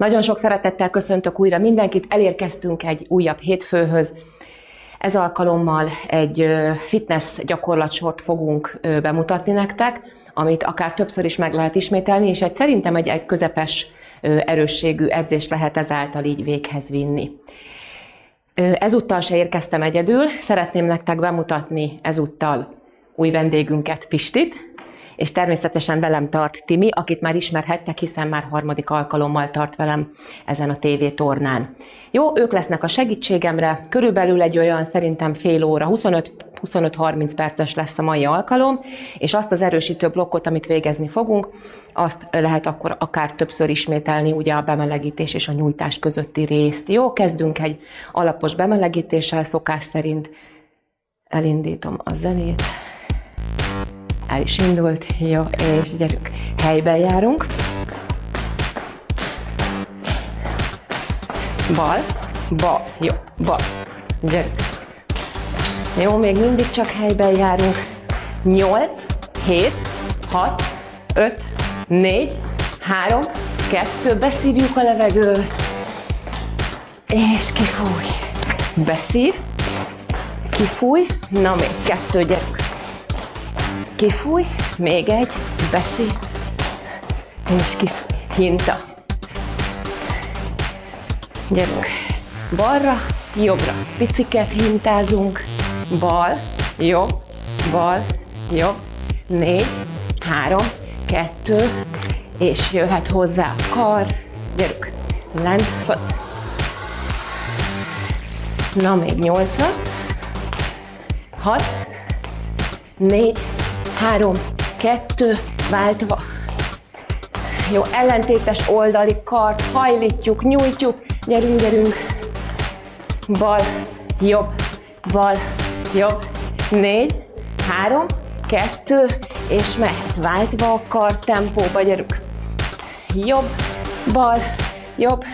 Nagyon sok szeretettel köszöntök újra mindenkit, elérkeztünk egy újabb hétfőhöz. Ez alkalommal egy fitness gyakorlatsort fogunk bemutatni nektek, amit akár többször is meg lehet ismételni, és egy szerintem egy, egy közepes erősségű edzés lehet ezáltal így véghez vinni. Ezúttal se érkeztem egyedül, szeretném nektek bemutatni ezúttal új vendégünket, Pistit, és természetesen velem tart Timi, akit már ismerhettek, hiszen már harmadik alkalommal tart velem ezen a TV tornán. Jó, ők lesznek a segítségemre, körülbelül egy olyan szerintem fél óra, 25-30 perces lesz a mai alkalom, és azt az erősítő blokkot, amit végezni fogunk, azt lehet akkor akár többször ismételni, ugye a bemelegítés és a nyújtás közötti részt. Jó, kezdünk egy alapos bemelegítéssel, szokás szerint elindítom a zenét el is indult, jó, és gyerünk, helyben járunk. Bal, bal, jó, bal, gyerünk. Jó, még mindig csak helyben járunk. 8, 7, 6, 5, 4, 3, 2, beszívjuk a levegőt, és kifúj. Beszív, kifúj, na még kettő, gyerünk. Kifúj, még egy, beszél, és kifúj, hinta. Gyerünk. Balra, jobbra. Piciket hintázunk. Bal, jobb, bal, jobb. Négy, három, kettő, és jöhet hozzá a kar. Gyerünk. Lent, fönt. Na, még nyolcat. Hat, négy, három, kettő, váltva. Jó, ellentétes oldali kart, hajlítjuk, nyújtjuk, gyerünk, gyerünk. Bal, jobb, bal, jobb. Négy, három, kettő, és mehet váltva a kar tempóba, gyerünk. Jobb, bal, jobb.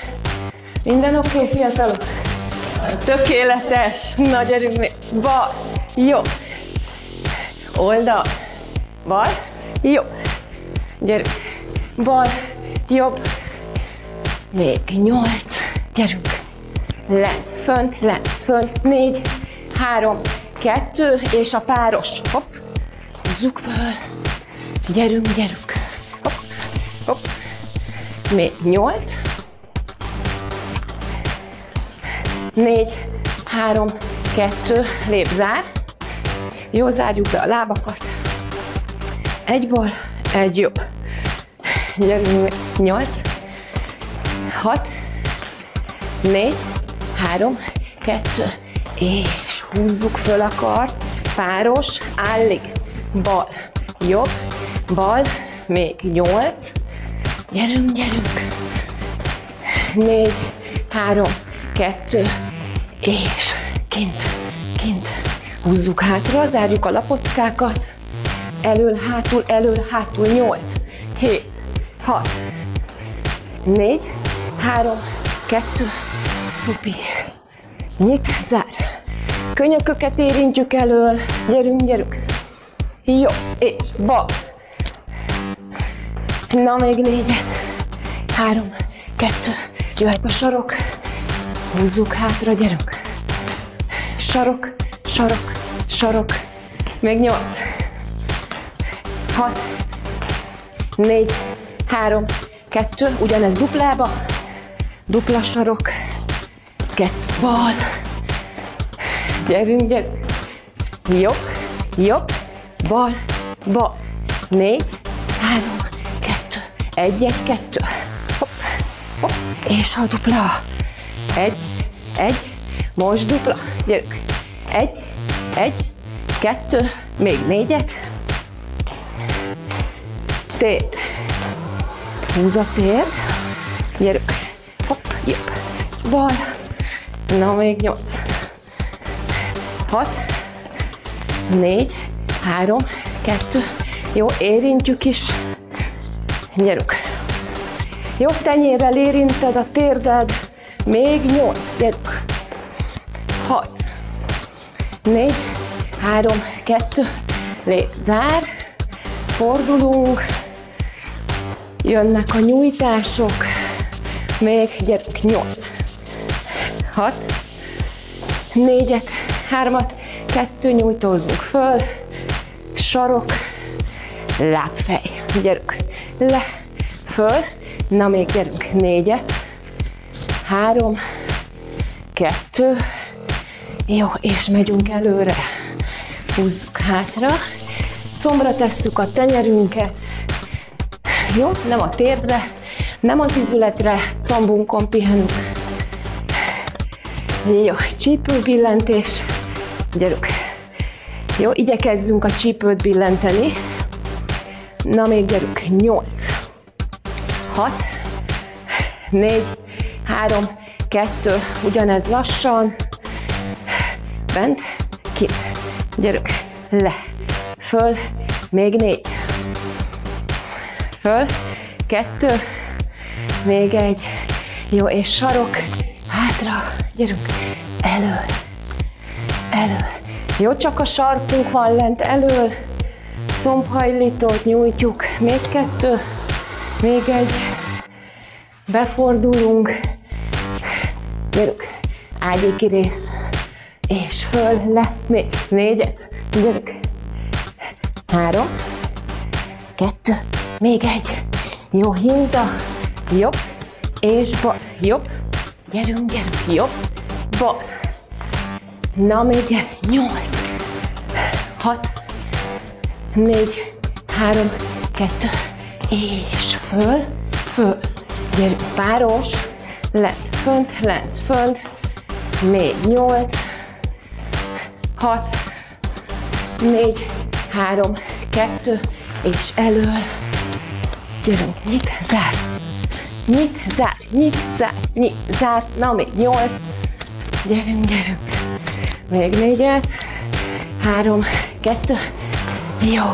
Minden oké, okay, fiatalok? Tökéletes. Na, gyerünk. Bal, jobb. Oldal, bal, jó. Gyerünk. Bal, jobb. Még nyolc. Gyerünk. Lent, fönt, lent, fönt. Négy, három, kettő, és a páros. Hopp. Húzzuk föl. Gyerünk, gyerünk. Hopp, hopp. Még nyolc. Négy, három, kettő, lép, zár. Jó, zárjuk be a lábakat. Egy bal, egy jobb. Gyerünk, nyolc, hat, négy, három, kettő, és húzzuk föl a kart, páros, állig, bal, jobb, bal, még nyolc, gyerünk, gyerünk, négy, három, kettő, és kint, kint, húzzuk hátra, zárjuk a lapockákat, elől, hátul, elől, hátul, 8, 7, 6, 4, 3, 2, szupi. Nyit, zár. Könyököket érintjük elől, gyerünk, gyerünk. Jó, és bal. Na, még négyet. Három, kettő, jöhet a sarok. Húzzuk hátra, gyerünk. Sarok, sarok, sarok. Még nyolc. 6, 4, 3, 2, ugyanez duplába, dupla sarok, kettő, bal, gyerünk, gyerünk, jobb, jobb, bal, bal, 4, 3, 2, 1, 1, 2, hopp, hopp, és a dupla, 1, 1, most dupla, gyerünk, 1, 1, 2, még négyet, tét. Húz a tét. Gyerünk. Hopp, jobb. Bal. Na, még nyolc. Hat. Négy. Három. Kettő. Jó, érintjük is. Gyerünk. Jobb tenyérrel érinted a térded. Még nyolc. Gyerünk. Hat. Négy. Három. Kettő. Lép. Zár. Fordulunk jönnek a nyújtások, még, gyerünk, nyolc, hat, négyet, hármat, kettő, nyújtózzunk föl, sarok, lábfej, gyerünk, le, föl, na még gyerünk, négyet, három, kettő, jó, és megyünk előre, húzzuk hátra, combra tesszük a tenyerünket, jó, nem a térdre, nem az izületre, combunkon pihenünk. Jó, csípőbillentés. Gyerünk. Jó, igyekezzünk a csípőt billenteni. Na még gyerünk. 8, 6, 4, 3, 2, ugyanez lassan. Bent, ki. Gyerünk. Le. Föl. Még négy. Föl. Kettő. Még egy. Jó, és sarok. Hátra. Gyerünk. Elő. Elő. Jó, csak a sarkunk van lent elől. Combhajlítót nyújtjuk. Még kettő. Még egy. Befordulunk. Gyerünk. Ágyéki rész. És föl, le. Még négyet. Gyerünk. Három. Kettő. Még egy. Jó, hinta. Jobb. És bal. Jobb. Gyerünk, gyerünk. Jobb. Bal. Na, még. Nyolc. Hat. Négy. Három. Kettő. És föl. Föl. Gyerünk. Páros. Lent, fönt, lent, fönt. Még nyolc. Hat. Négy. Három. Kettő. És elől Gyerünk, nyit, zár. Nyit, zár, nyit, zár, nyit, zár. Na, még nyolc. Gyerünk, gyerünk. Még négyet. Három, kettő. Jó.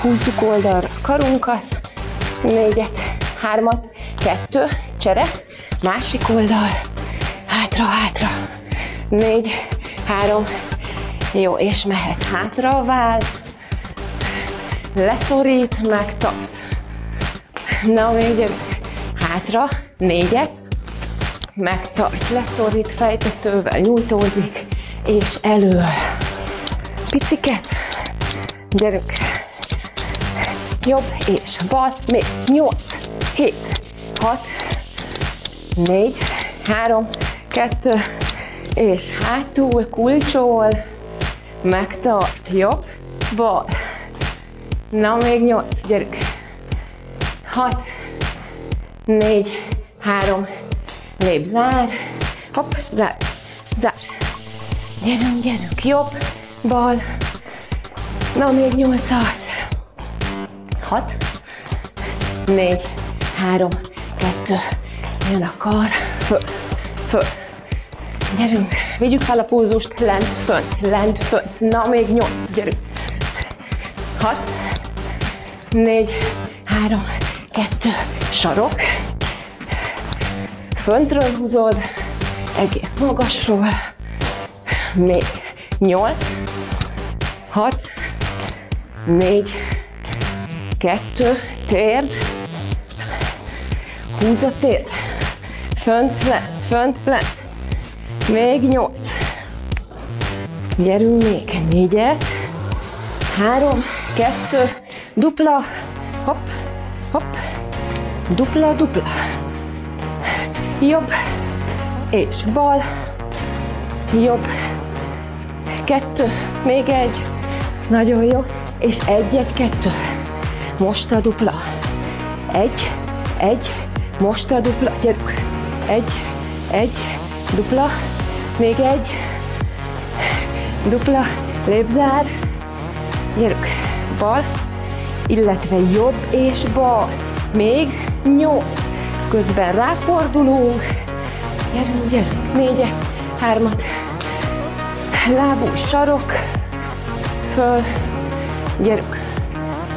Húzzuk oldalra a karunkat. Négyet, hármat, kettő, csere. Másik oldal. Hátra, hátra. Négy, három. Jó, és mehet hátra a váll. Leszorít, megtart. Na, még gyerünk. Hátra, négyet. Megtart, leszorít, fejtetővel nyújtózik, és elő. Piciket. Gyerünk. Jobb és bal. Még nyolc, hét, hat, négy, három, kettő, és hátul kulcsol, megtart, jobb, bal. Na, még nyolc, gyerünk. 6, 4, 3, lép, zár, hopp, zár, zár. Gyerünk, gyerünk, jobb, bal. Na, még 8 6, 4, 3, 2, jön a kar, föl, föl. Gyerünk, vigyük fel a pulzust, lent, fönt, lent, fönt. Na, még 8, gyerünk. 6, 4, 3, kettő, sarok. Föntről húzod, egész magasról. Még nyolc, hat, négy, kettő, térd. Húz a térd. Fönt, le, fönt, le. Még nyolc. Gyerünk még négyet. Három, kettő, dupla, hopp, hopp, dupla, dupla. Jobb, és bal, jobb, kettő, még egy, nagyon jó, és egy, egy, kettő. Most a dupla. Egy, egy, most a dupla, gyerünk. Egy, egy, dupla, még egy, dupla, lépzár, gyerünk, bal, illetve jobb és bal. Még nyolc. Közben ráfordulunk. Gyerünk, gyerünk. Négyet, hármat. Lábú sarok. Föl. Gyerünk.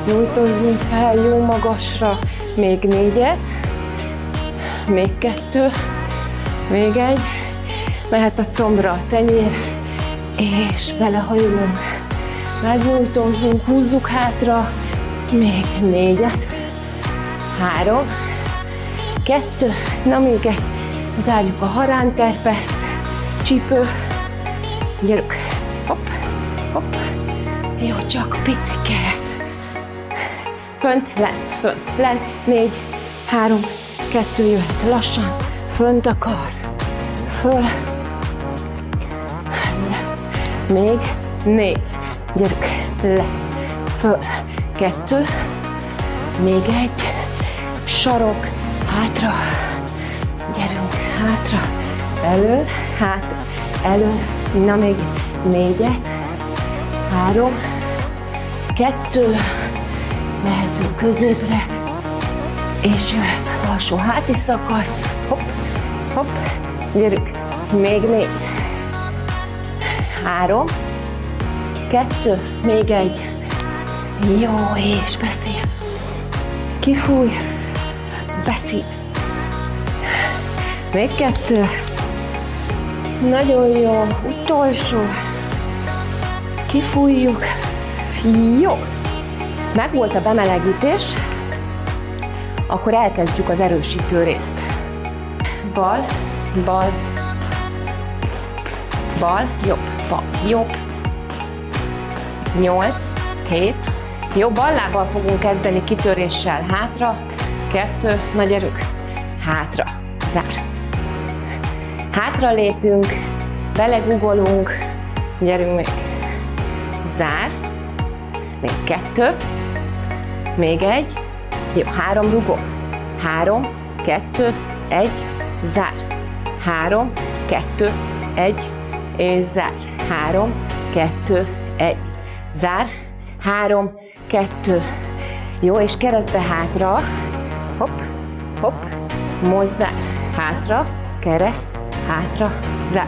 Nyújtozzunk fel jó magasra. Még négyet. Még kettő. Még egy. Mehet a combra a tenyér. És belehajolunk. Megnyújtózunk, húzzuk hátra még négyet, három, kettő, na még egy, zárjuk a haránterpeszt, csípő, gyerünk, hopp, hopp, jó, csak piciket, fönt, lent, fönt, lent, négy, három, kettő, jöhet lassan, fönt a kar, föl, le, még. Négy, gyerünk, le, föl, kettő, még egy, sarok, hátra, gyerünk, hátra, elő, hát, elő, na még négyet, három, kettő, mehetünk középre, és jöhet az alsó háti szakasz, hopp, hopp, gyerünk, még négy, három, kettő, még egy, jó, és beszél, kifúj, beszél, még kettő, nagyon jó, utolsó, kifújjuk, jó, meg volt a bemelegítés, akkor elkezdjük az erősítő részt. Bal, bal, bal, jobb, bal, jobb. 8, 7. Jó, bal lábbal fogunk kezdeni kitöréssel. Hátra, kettő, nagy erők. Hátra, zár. Hátra lépünk, belegugolunk, gyerünk még. Zár, még kettő, még egy, jó, három rugó. Három, kettő, egy, zár. Három, kettő, egy, és zár. Három, kettő, egy, zár. Három, kettő. Jó, és keresztbe hátra. Hopp, hopp, mozdár. Hátra, kereszt, hátra, zár.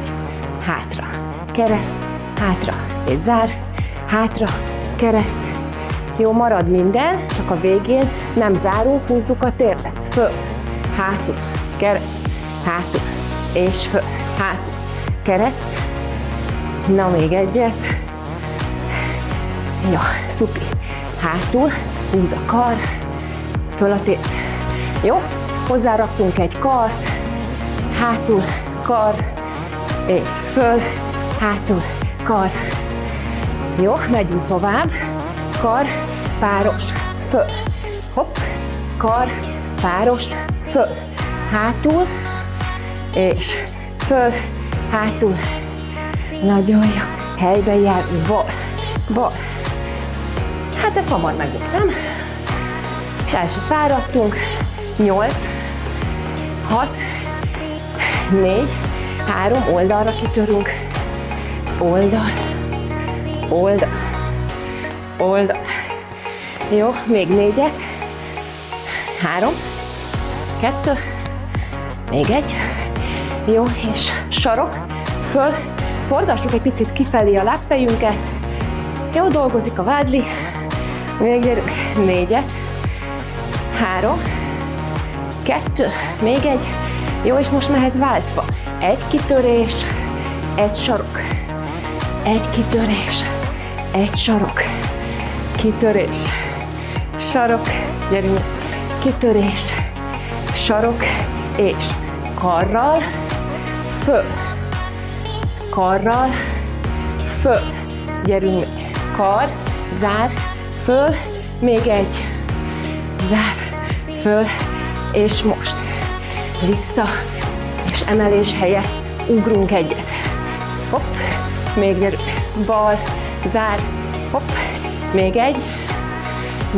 Hátra, kereszt, hátra, és zár. Hátra, kereszt, jó, marad minden, csak a végén nem zárunk, húzzuk a térdet. Föl, hátul, kereszt, hátul, és föl, hátul, kereszt. Na, még egyet. Jó, szupi. Hátul, húz a kar, föl a tért. Jó, hozzáraktunk egy kart, hátul, kar, és föl, hátul, kar. Jó, megyünk tovább. Kar, páros, föl, hopp, kar, páros, föl, hátul, és föl, hátul, nagyon jó, helyben jár, bal, bal. Hát ez hamar nem? És el fáradtunk, 8, 6, 4, 3, oldalra kitörünk, oldal, oldal, oldal. Jó, még négyet. Három, kettő, még egy. Jó, és sarok, föl, forgassuk egy picit kifelé a lábfejünket. Jó, dolgozik a vádli. Még gyerünk, négyet. Három, kettő, még egy. Jó, és most mehet váltva. Egy kitörés, egy sarok. Egy kitörés, egy sarok kitörés, sarok, gyerünk, kitörés, sarok, és karral, föl, karral, föl, gyerünk, kar, zár, föl, még egy, zár, föl, és most vissza, és emelés helyett ugrunk egyet. Hopp, még gyerünk, bal, zár, hopp, még egy.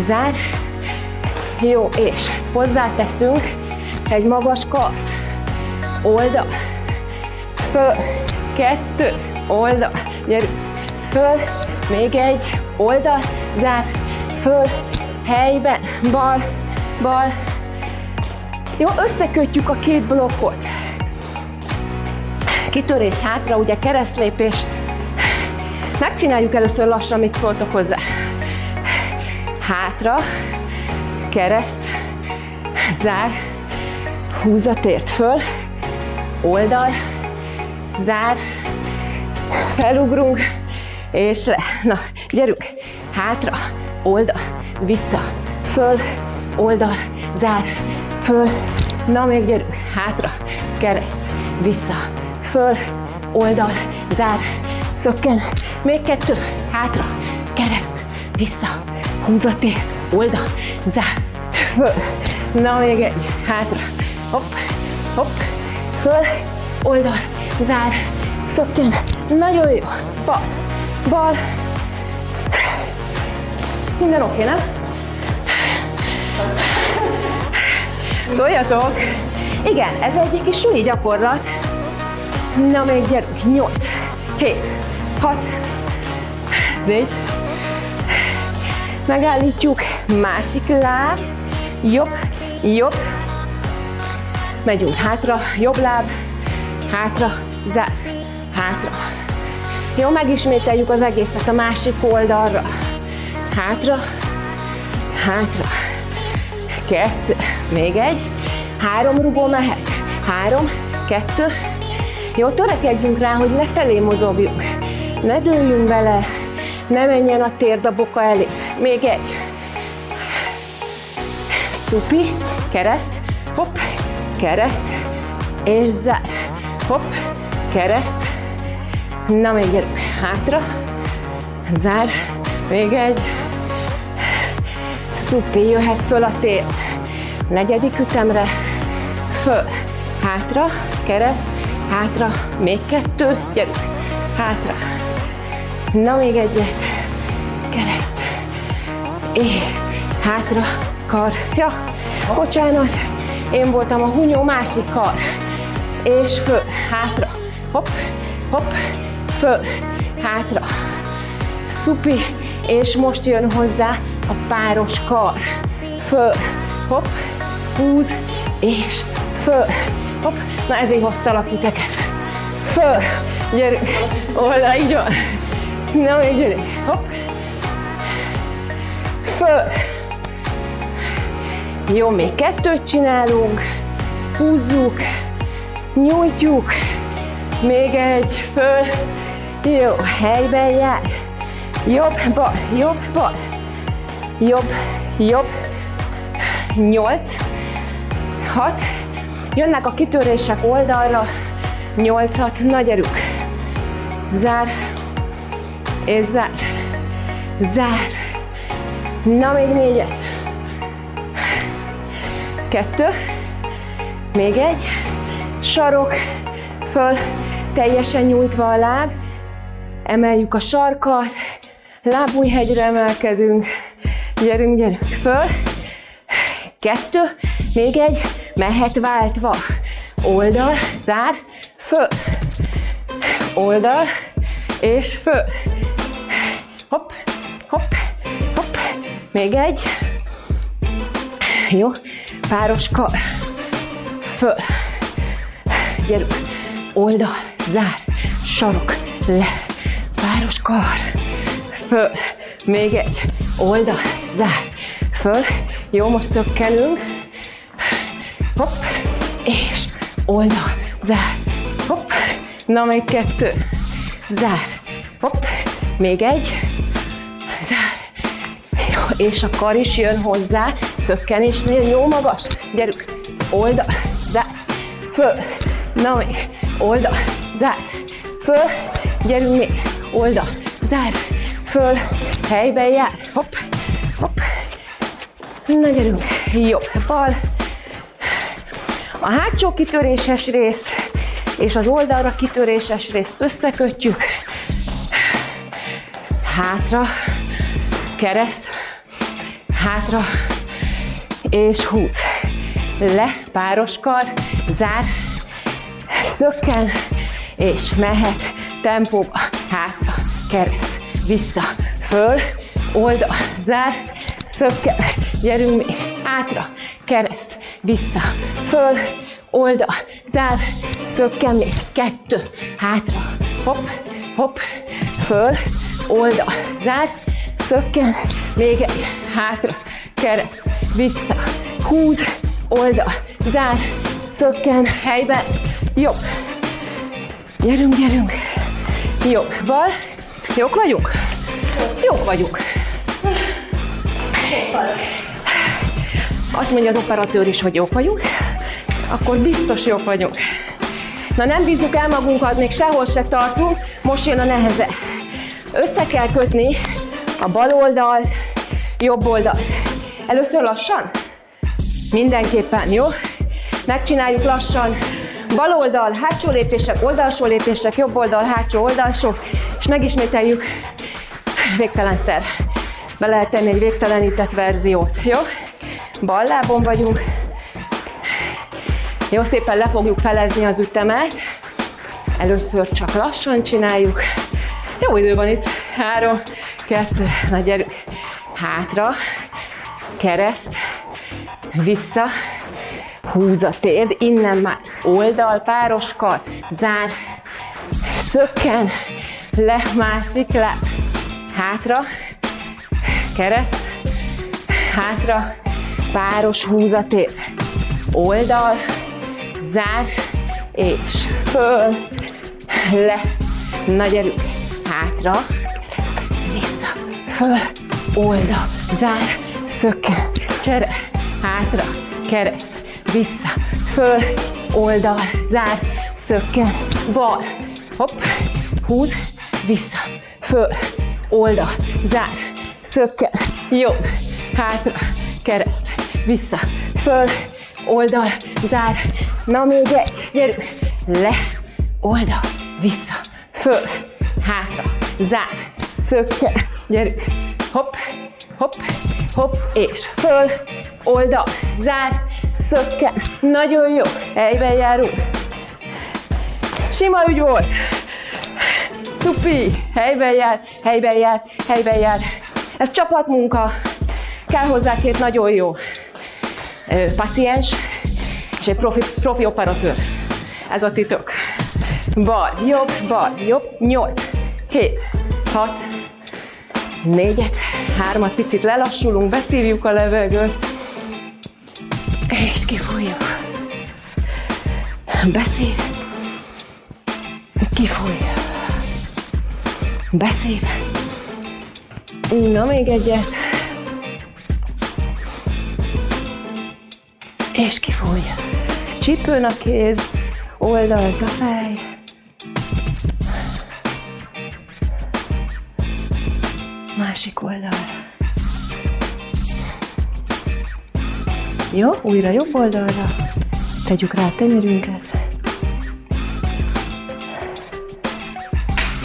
Zár. Jó, és hozzáteszünk egy magas kart. Oldal. Föl. Kettő. Oldal. Gyerünk. Föl. Még egy. Oldal. Zár. Föl. Helyben. Bal. Bal. Jó, összekötjük a két blokkot. Kitörés hátra, ugye keresztlépés. Megcsináljuk először lassan, mit szóltok hozzá hátra, kereszt, zár, húz a föl, oldal, zár, felugrunk, és le. Na, gyerünk, hátra, oldal, vissza, föl, oldal, zár, föl, Na, még gyerünk. Hátra, kereszt, vissza, föl, oldal, zár, szökken. Még kettő, hátra, kereszt, vissza, húzatért, oldal, zár, föl. Na, még egy, hátra, hopp, hopp, föl, oldal, zár, szökken. Nagyon jó. Bal, bal. Minden oké, nem? Szóljatok! Igen, ez egy kis súlyi gyakorlat. Na még gyerünk, 8, 7, 6, 4, megállítjuk, másik láb, jobb, jobb, megyünk hátra, jobb láb, hátra, zár, hátra. Jó, megismételjük az egészet a másik oldalra. Hátra, hátra, kettő, még egy, három rugó mehet, három, kettő, jó, törekedjünk rá, hogy lefelé mozogjunk, ne dőljünk bele, ne menjen a térd a boka elé, még egy, szupi, kereszt, hopp, kereszt, és zár, hopp, kereszt, na még gyerünk, hátra, zár, még egy, szupi, jöhet föl a tért, negyedik ütemre, föl, hátra, kereszt, hátra, még kettő, gyerünk, hátra, na még egyet, kereszt, és hátra, kar, ja, bocsánat, én voltam a hunyó másik kar, és föl, hátra, hopp, hopp, föl, hátra, szupi, és most jön hozzá a páros kar, föl, hopp, húz, és föl, hopp, na ezért hoztalak titeket, föl, gyerünk, oldal, így van, na még gyerünk, hopp, föl, jó, még kettőt csinálunk, húzzuk, nyújtjuk, még egy, föl, jó, helyben jár, jobb, bal, jobb, bal, jobb, jobb, nyolc, hat, jönnek a kitörések oldalra, nyolcat, nagy erők, zár, és zár, zár, na még négyet, kettő, még egy, sarok, föl, teljesen nyújtva a láb, emeljük a sarkat, lábújhegyre emelkedünk, gyerünk, gyerünk, föl, kettő, még egy, mehet váltva, oldal, zár, föl, oldal, és föl, hopp, hopp, hopp, még egy, jó, páros kar, föl, gyerünk, oldal, zár, sarok, le, páros kar, föl, még egy, oldal, zár, föl, jó, most szökkenünk, hopp, és oldal, zár, hopp, na még kettő, zár, hopp, még egy, zár, jó, és a kar is jön hozzá, szökkenésnél jó magas, gyerünk, oldal, zár, föl, na még, oldal, zár, föl, gyerünk még, oldal, zár, föl, helyben jár, hopp, na gyerünk, jó, bal, a hátsó kitöréses részt és az oldalra kitöréses részt összekötjük, hátra, kereszt, hátra, és húz. Le, páros kar, zár, szökken, és mehet tempóba, hátra, kereszt, vissza, föl, oldal, zár, szökken, gyerünk még, hátra, kereszt, vissza, föl, oldal, zár, szökken még, kettő, hátra, hopp, hopp, föl, oldal, zár, szökken, még egy, hátra, kereszt, vissza, húz, oldal, zár, szökken, helyben, jobb. Gyerünk, gyerünk. Jobb, bal. Jók vagyunk? Jók vagyunk. Azt mondja az operatőr is, hogy jók vagyunk. akkor biztos jók vagyunk. Na nem bízzuk el magunkat, még sehol se tartunk, most jön a neheze. Össze kell kötni a bal oldal, jobb oldal. Először lassan? Mindenképpen, jó? Megcsináljuk lassan. Bal oldal, hátsó lépések, oldalsó lépések, jobb oldal, hátsó, oldalsó, és megismételjük végtelenszer. Be lehet tenni egy végtelenített verziót, jó? Bal lábon vagyunk. Jó, szépen le fogjuk felezni az ütemet. Először csak lassan csináljuk. Jó idő van itt. Három, kettő, nagy erő. Hátra, kereszt, vissza, húz a térd, innen már oldal, páros kar, zár, szökken, le, másik, le, hátra, kereszt, hátra, páros húzatét, oldal, zár, és föl, le, nagy erő, hátra, vissza, föl, oldal, zár, szökken, csere, hátra, kereszt, vissza, föl, oldal, zár, szökken, bal, hopp, húz, vissza, föl, oldal, zár, szökken, jobb, hátra, kereszt, vissza, föl, oldal, zár, na még egy, gyerünk, le, oldal, vissza, föl, hátra, zár, szökken, gyerünk, hopp, hopp, hopp, és föl, oldal, zár, szökken, nagyon jó, helyben járunk. Sima ügy volt. Szupi, helyben jár, helyben jár, helyben jár. Ez csapatmunka, kell hozzá két nagyon jó paciens és egy profi, profi operatőr. Ez a titok. Bal, jobb, bal, jobb, 8, 7, 6, négyet, hármat, picit lelassulunk, beszívjuk a levegőt, és kifújjuk. Beszív, kifújja. Beszív. Na, még egyet. És kifújja. Csipőn a kéz, oldalt a fej. Másik oldal. Jó, újra jobb oldalra. Tegyük rá a tenyerünket.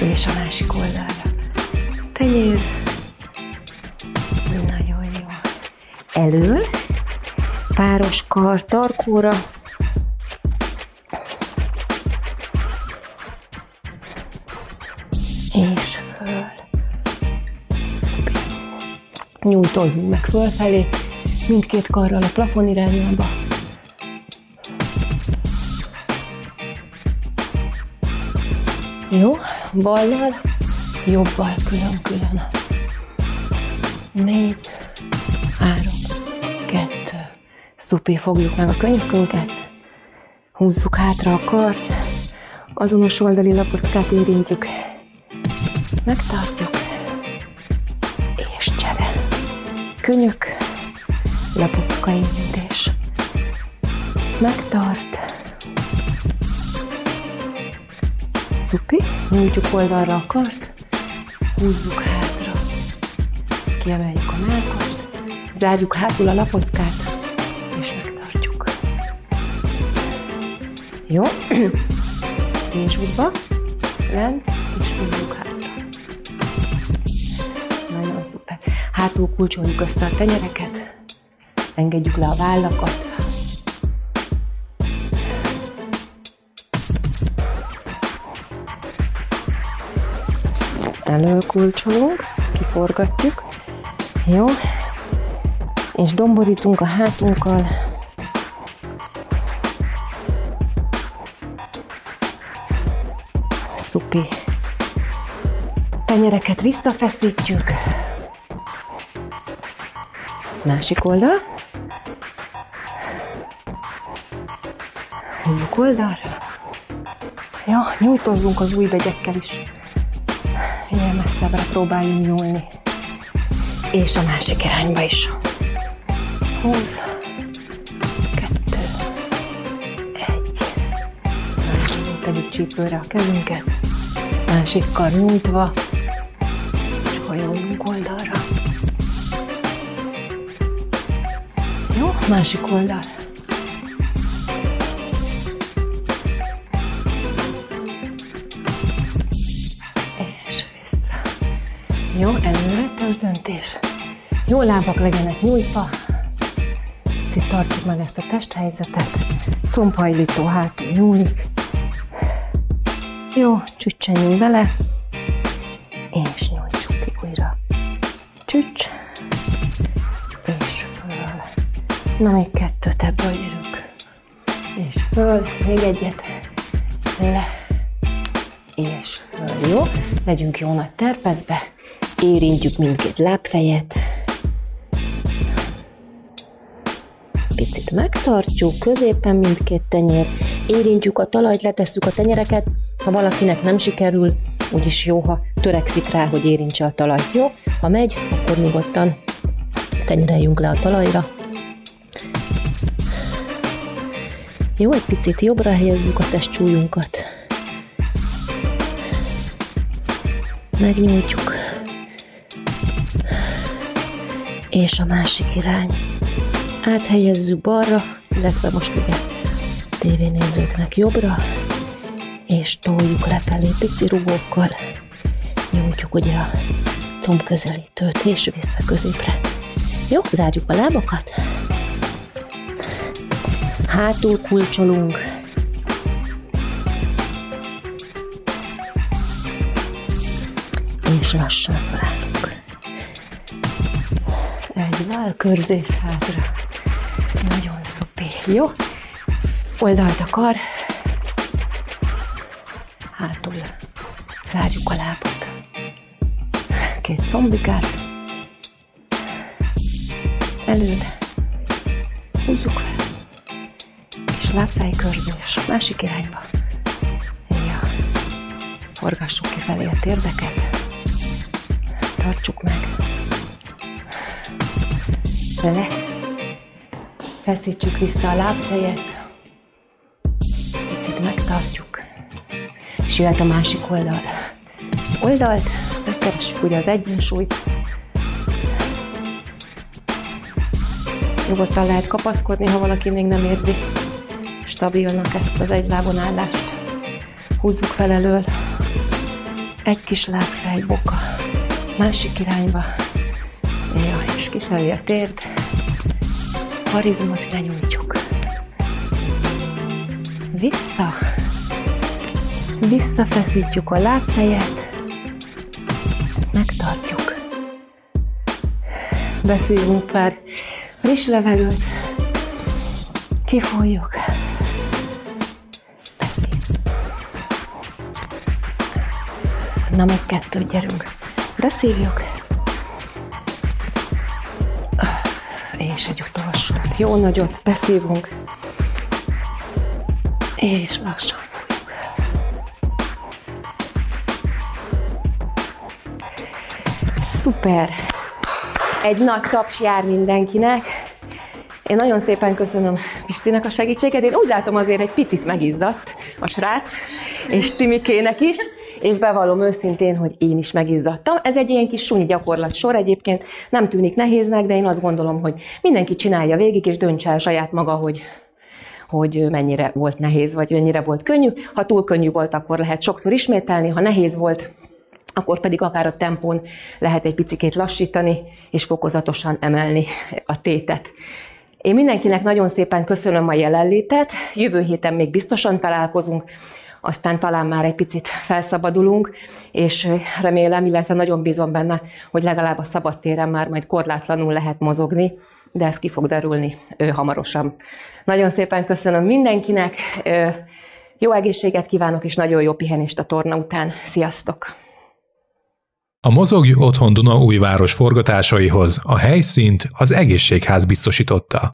És a másik oldalra. Tenyér. Nagyon jó. Elől. Páros kar tarkóra. És föl. Nyújtózzunk meg fölfelé, mindkét karral a plafon irányába. Jó, ballal, jobbal külön-külön. Négy, három. Szupi, fogjuk meg a könyvkünket, húzzuk hátra a kart, azonos oldali lapockát érintjük, megtartjuk, és csere. Könyök, lapocka érintés. Megtart, Szupi, nyújtjuk oldalra a kart, húzzuk hátra, kiemeljük a melkast, zárjuk hátul a lapockát, Jó? És útba, lent, és húzzuk hátra. Nagyon szuper. Hátul kulcsoljuk össze a tenyereket, engedjük le a vállakat, előkulcsolunk, kiforgatjuk, jó, és domborítunk a hátunkkal, szupi. Tenyereket visszafeszítjük, másik oldal, húzzuk oldalra, jó, nyújtozzunk az új begyekkel is minél messzebbre próbáljunk nyúlni. És a másik irányba is. Húz. Kettő. tegyük csípőre a kezünket, másik kar nyújtva, és hajoljunk oldalra. Jó, másik oldal. És vissza. Jó, előre döntés. Jó lábak legyenek nyújtva. Picit tartsuk meg ezt a testhelyzetet. Combhajlító hátul nyúlik. Jó, csüccsenjünk bele. És nyújtsuk ki újra. Csücs. És föl. Na, még kettőt ebből érünk. És föl. Még egyet. Le. És föl. Jó? Legyünk jó nagy terpezbe. Érintjük mindkét lábfejet. Picit megtartjuk, középen mindkét tenyér, érintjük a talajt, letesszük a tenyereket, ha valakinek nem sikerül, úgyis jó, ha törekszik rá, hogy érintse a talajt, jó? Ha megy, akkor nyugodtan tenyereljünk le a talajra. Jó, egy picit jobbra helyezzük a testcsúlyunkat. Megnyújtjuk. És a másik irány áthelyezzük balra, illetve most ugye tévénézőknek jobbra, és toljuk lefelé pici rugókkal, nyújtjuk ugye a comb közelítőt, és vissza középre. Jó, zárjuk a lábakat. Hátul kulcsolunk. És lassan felállunk. Egy válkörzés hátra. Nagyon szupi. Jó? Oldalt a kar. Combikát. Előle. Húzzuk fel. És lábfejkörzés. Másik irányba. Ja. Forgassuk kifelé a térdeket. Tartsuk meg. Le Feszítsük vissza a lábfejet. Picit megtartjuk. És jöhet a másik oldal. Oldalt, megkeressük ugye az egyensúlyt. Nyugodtan lehet kapaszkodni, ha valaki még nem érzi stabilnak ezt az egy lábon állást. Húzzuk fel elől. Egy kis lábfej, boka. Másik irányba. Jaj, és kifelé a térd harizmot lenyújtjuk. Vissza. Visszafeszítjük a lábfejet. Beszívunk pár friss levegőt. Kifoljuk. Beszív. Na, még kettőt gyerünk. Beszívjuk. És egy utolsót. Jó nagyot beszívunk. És lassan. Szuper! Egy nagy taps jár mindenkinek. Én nagyon szépen köszönöm Pistinek a segítséget. Én úgy látom azért egy picit megizzadt a srác, és Timikének is és bevallom őszintén, hogy én is megizzadtam. Ez egy ilyen kis sunyi gyakorlat sor egyébként, nem tűnik nehéznek, de én azt gondolom, hogy mindenki csinálja végig, és döntse el saját maga, hogy hogy mennyire volt nehéz, vagy mennyire volt könnyű. Ha túl könnyű volt, akkor lehet sokszor ismételni, ha nehéz volt, akkor pedig akár a tempón lehet egy picikét lassítani, és fokozatosan emelni a tétet. Én mindenkinek nagyon szépen köszönöm a jelenlétet, jövő héten még biztosan találkozunk, aztán talán már egy picit felszabadulunk, és remélem, illetve nagyon bízom benne, hogy legalább a szabadtéren már majd korlátlanul lehet mozogni, de ez ki fog derülni ő, hamarosan. Nagyon szépen köszönöm mindenkinek, jó egészséget kívánok, és nagyon jó pihenést a torna után. Sziasztok! A Mozogj Otthon Duna újváros forgatásaihoz a helyszínt az egészségház biztosította.